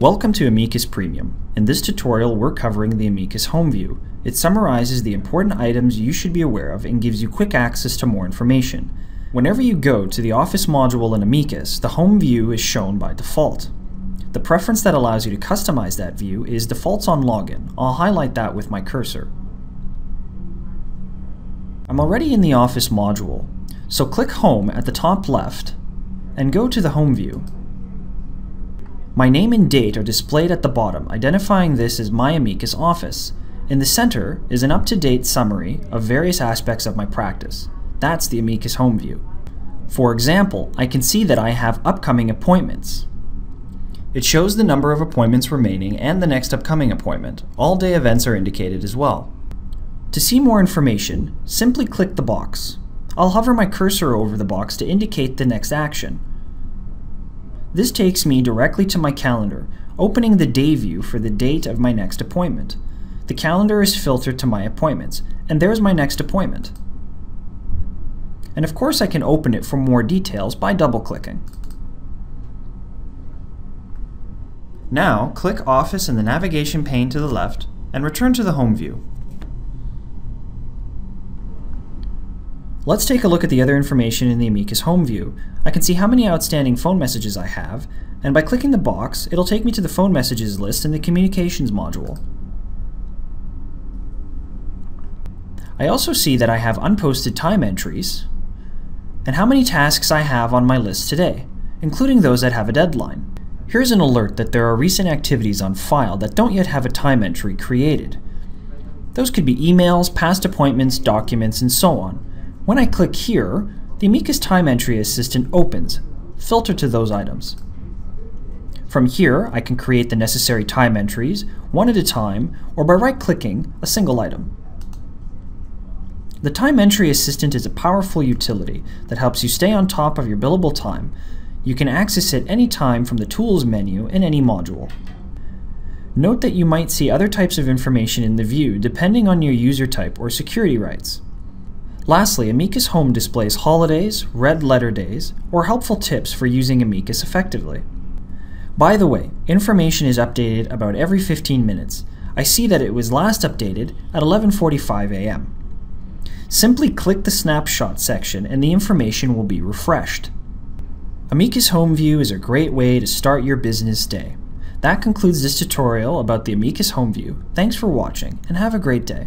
Welcome to Amicus Premium. In this tutorial, we're covering the Amicus Home View. It summarizes the important items you should be aware of and gives you quick access to more information. Whenever you go to the Office module in Amicus, the Home View is shown by default. The preference that allows you to customize that view is Defaults on Login. I'll highlight that with my cursor. I'm already in the Office module, so click Home at the top left and go to the Home View. My name and date are displayed at the bottom, identifying this as my Amicus office. In the center is an up-to-date summary of various aspects of my practice. That's the Amicus Home View. For example, I can see that I have upcoming appointments. It shows the number of appointments remaining and the next upcoming appointment. All day events are indicated as well. To see more information, simply click the box. I'll hover my cursor over the box to indicate the next action. This takes me directly to my calendar, opening the day view for the date of my next appointment. The calendar is filtered to my appointments, and there's my next appointment. And of course I can open it for more details by double-clicking. Now, click Office in the navigation pane to the left, and return to the Home view. Let's take a look at the other information in the Amicus Home view. I can see how many outstanding phone messages I have, and by clicking the box, it'll take me to the phone messages list in the Communications module. I also see that I have unposted time entries, and how many tasks I have on my list today, including those that have a deadline. Here's an alert that there are recent activities on file that don't yet have a time entry created. Those could be emails, past appointments, documents, and so on. When I click here, the Amicus Time Entry Assistant opens, filter to those items. From here, I can create the necessary time entries, one at a time, or by right-clicking a single item. The Time Entry Assistant is a powerful utility that helps you stay on top of your billable time. You can access it anytime from the Tools menu in any module. Note that you might see other types of information in the view depending on your user type or security rights. Lastly, Amicus Home displays holidays, red letter days, or helpful tips for using Amicus effectively. By the way, information is updated about every 15 minutes. I see that it was last updated at 11.45 am. Simply click the snapshot section and the information will be refreshed. Amicus Home View is a great way to start your business day. That concludes this tutorial about the Amicus Home View. Thanks for watching and have a great day.